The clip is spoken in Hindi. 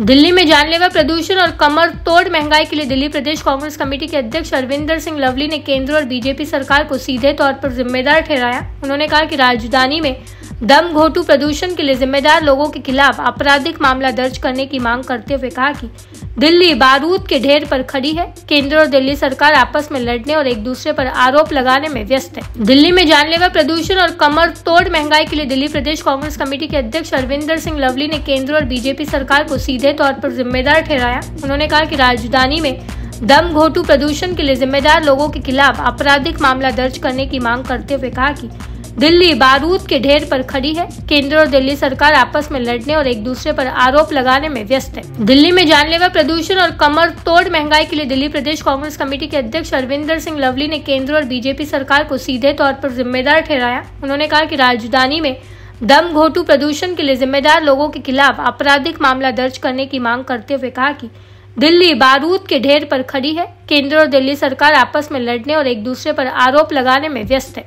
दिल्ली में जानलेवा प्रदूषण और कमर तोड़ महँगाई के लिए दिल्ली प्रदेश कांग्रेस कमेटी के अध्यक्ष अरविंदर सिंह लवली ने केंद्र और बीजेपी सरकार को सीधे तौर पर जिम्मेदार ठहराया। उन्होंने कहा कि राजधानी में दम, घोटू प्रदूषण के लिए जिम्मेदार लोगों के खिलाफ आपराधिक मामला दर्ज करने की मांग करते हुए कहा कि दिल्ली बारूद के ढेर पर खड़ी है। केंद्र और दिल्ली सरकार आपस में लड़ने और एक दूसरे पर आरोप लगाने में व्यस्त है। दिल्ली में जानलेवा प्रदूषण और कमर तोड़ महँगाई के लिए दिल्ली प्रदेश कांग्रेस कमेटी के अध्यक्ष अरविंदर सिंह लवली ने केंद्र और बीजेपी सरकार को सीधे तौर पर जिम्मेदार ठहराया। उन्होंने कहा कि राजधानी में दम, घोटू प्रदूषण के लिए जिम्मेदार लोगों के खिलाफ आपराधिक मामला दर्ज करने की मांग करते हुए कहा कि दिल्ली बारूद के ढेर पर खड़ी है। केंद्र और दिल्ली सरकार आपस में लड़ने और एक दूसरे पर आरोप लगाने में व्यस्त है। दिल्ली में जानलेवा प्रदूषण और कमर तोड़ महँगाई के लिए दिल्ली प्रदेश कांग्रेस कमेटी के अध्यक्ष अरविंदर सिंह लवली ने केंद्र और बीजेपी सरकार को सीधे तौर पर जिम्मेदार ठहराया। उन्होंने कहा की राजधानी में दम घोटू प्रदूषण के लिए जिम्मेदार लोगों के खिलाफ आपराधिक मामला दर्ज करने की मांग करते हुए कहा कि दिल्ली बारूद के ढेर पर खड़ी है। केंद्र और दिल्ली सरकार आपस में लड़ने और एक दूसरे पर आरोप लगाने में व्यस्त है।